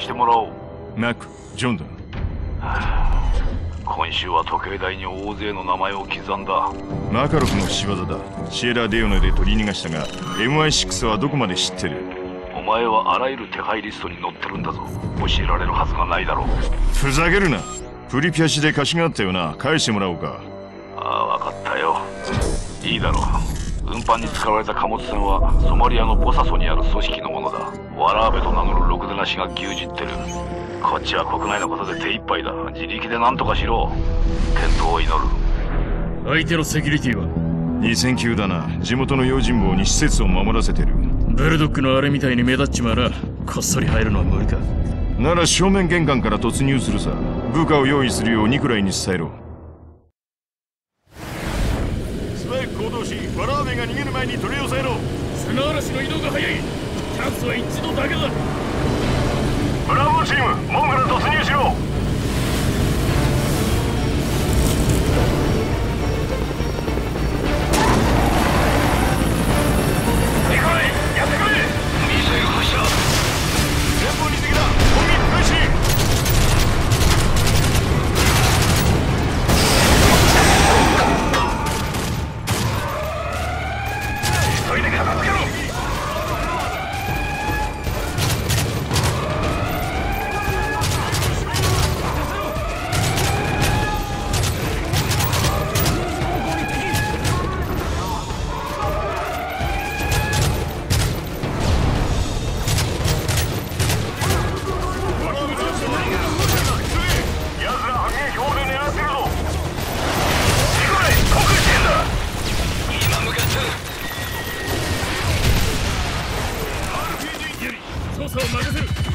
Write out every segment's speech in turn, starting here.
してもらおう。マックジョンだ、ン、今週は時計台に大勢の名前を刻んだ。マカロフの仕業だ。シエラ・デオネで取り逃がしたが MI6 はどこまで知ってる？お前はあらゆる手配リストに載ってるんだぞ。教えられるはずがないだろう。ふざけるな。プリピアしで貸しがあったよな。返してもらおうか。ああ分かったよ。いいだろう。運搬に使われた貨物船はソマリアのボサソにある組織のものだ。ワラーベと名乗る6話が牛耳ってる。こっちは国内のことで手一杯だ。自力で何とかしろ。健闘を祈る。相手のセキュリティは？2000級だな。地元の用心棒に施設を守らせてる。ブルドックのあれみたいに目立っちまうな。こっそり入るのは無理か。なら正面玄関から突入するさ。部下を用意するようニクライに伝えろ。素早く行動しバラーメが逃げる前に取り押さえろ。砂嵐の移動が早い。チャンスは一度だけだ。ブラボーチーム門から突入しろ操作を任せる。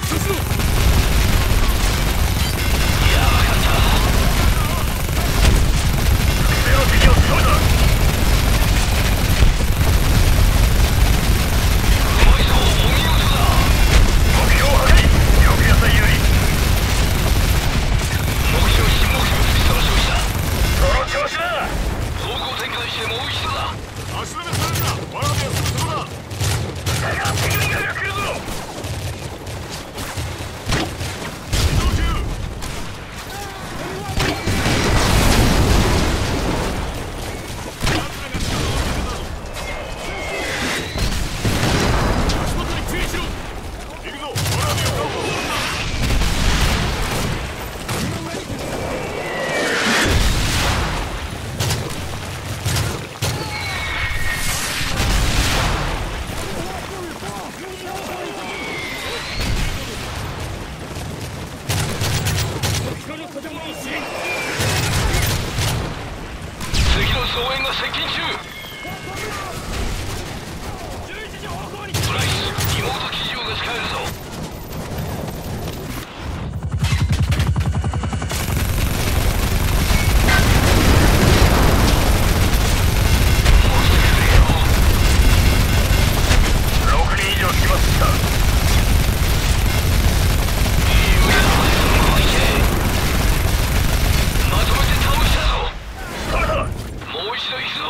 一度行くぞ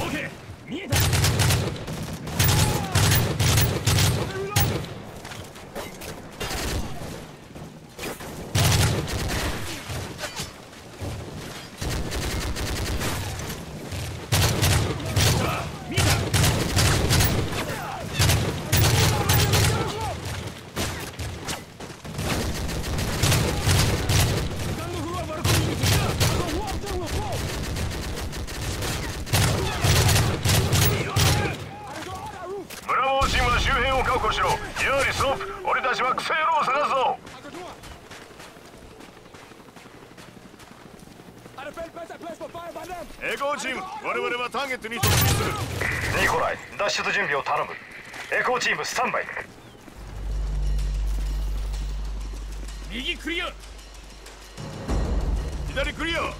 オッケー見えた見えたブラボーチームの周辺を確保しろユーリスロープ俺たちはクソ野郎を探すぞエコーチーム我々はターゲットに突入するニコライ脱出準備を頼む。エコーチームスタンバイ。右クリア。左クリア。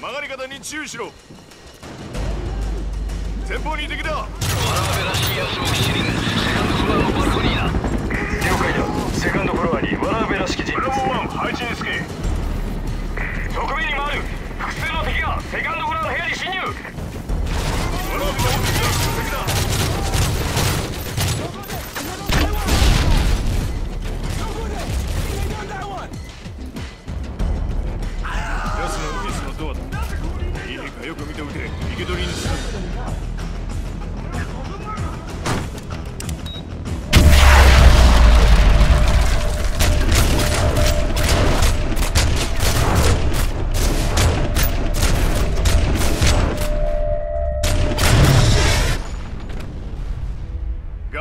曲がり方に注意しろ。前方に敵だ。ワラベらしいセカンドフロアのバルコニーだ。了解だ。セカンドフロアにワラベらしき人物。ブラボー1配置につけ。側面に回る。複数の敵がセ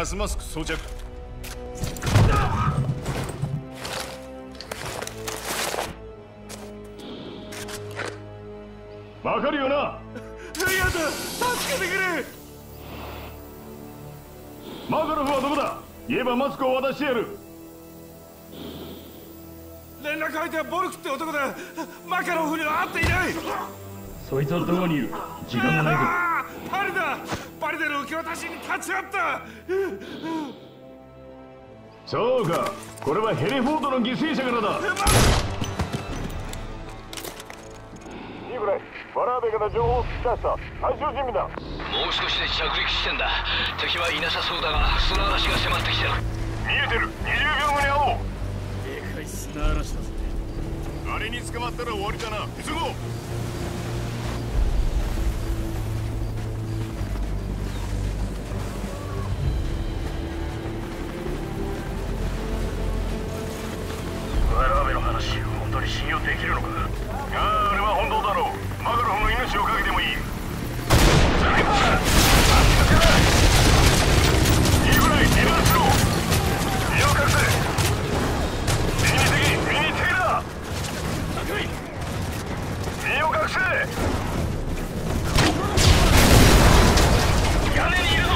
ガスマスク装着。わかるよな？ありがとう助けてくれ！マカロフはどこだ？言えばマスクを渡してやる。連絡相手はボルクって男だ。マカロフには会っていない。そいつはどこにいる？時間がないぞ。パリだパリでの受け渡しに立ち会った。そうか。これはヘレフォードの犠牲者からだ。いいぐらい。ワラーベから情報を聞き出した。最終準備だ。もう少しで着陸地点だ。敵はいなさそうだが砂嵐が迫ってきてる。見えてる。20秒後に会おう。でかい砂嵐だぜ。あれに捕まったら終わりだな。急ごうできるのか？ああれは本当だろう。マカロフの命をかけてもいい。いいぐらい離脱しろ。身を隠せ。右に敵右に敵だ屋根にいるぞ。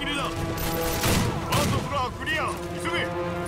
切れだクリア急げ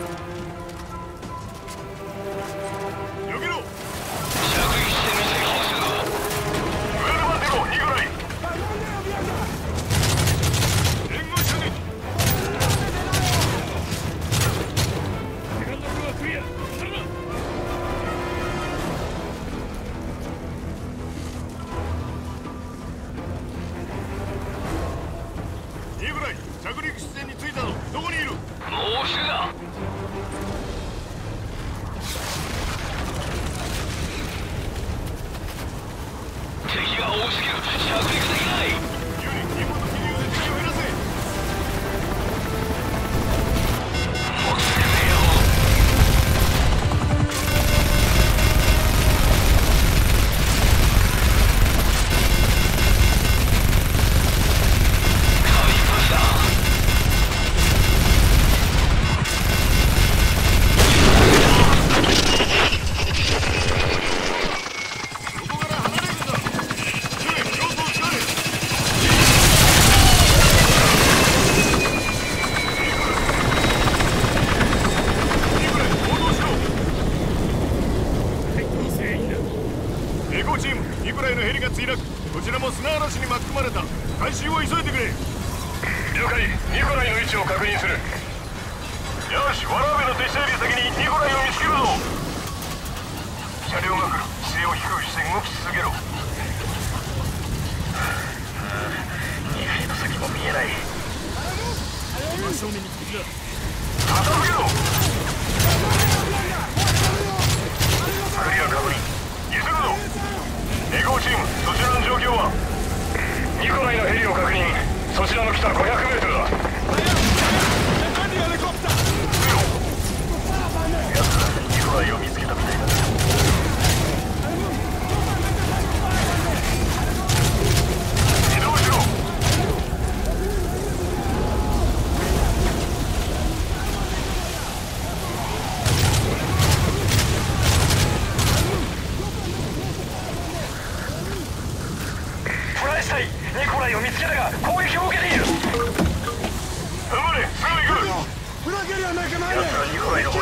minutes to go. 仲間や。奴らに声を